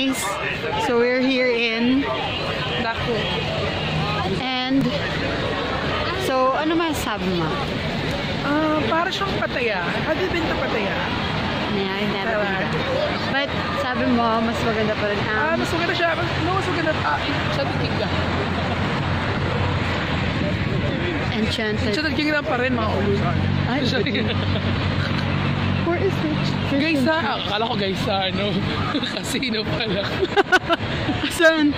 Maze. So we're here in Dako. and so ano masasabi mo? Ah, para siyang pataya. Have you been to pataya? Yeah, I've never been there. But sabi mo, mas maganda pa rin Ah, ang mas maganda siya. No, mas maganda. Ah, sa titig ka. enchanted. Titig lang pa rin, mga ulusan. Ay? Guys ha, akala ko guys ha, ano, casino pala. Saan?